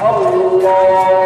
الله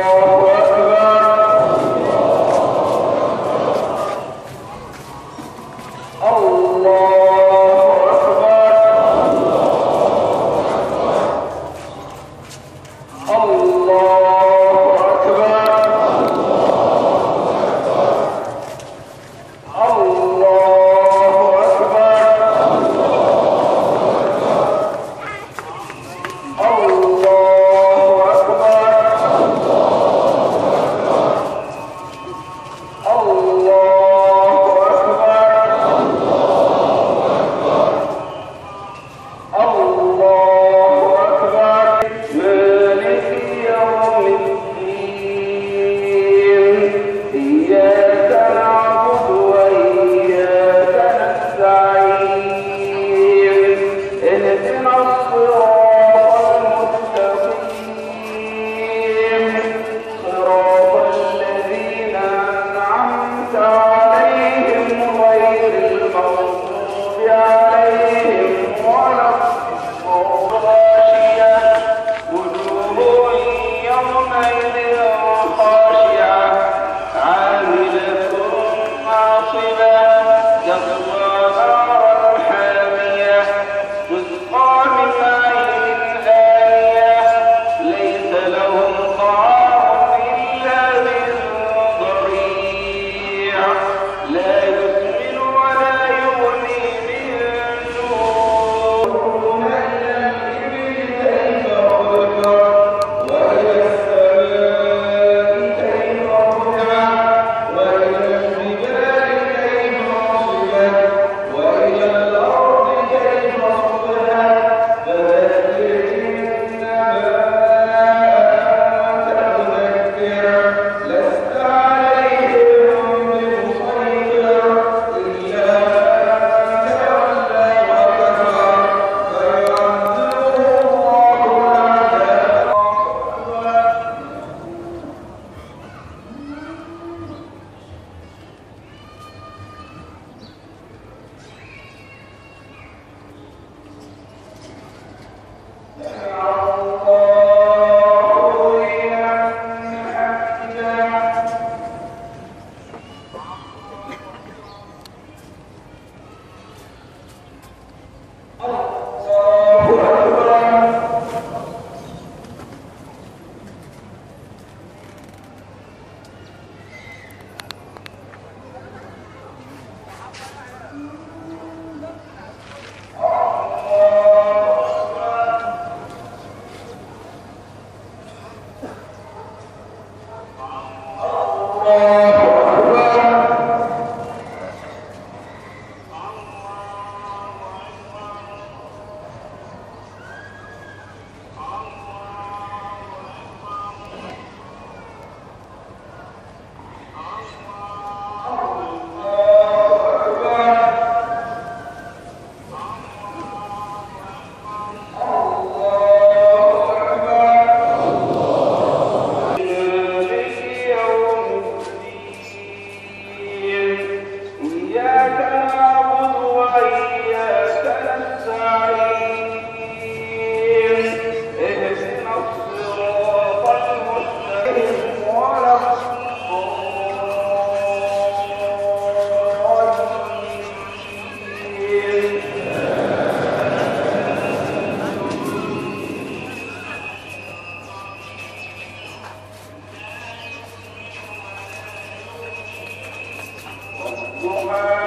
Amém.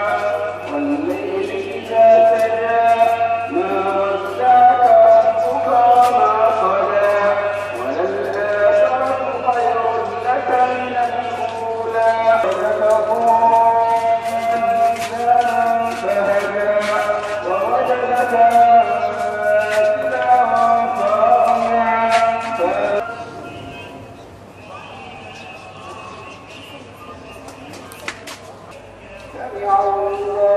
那你好我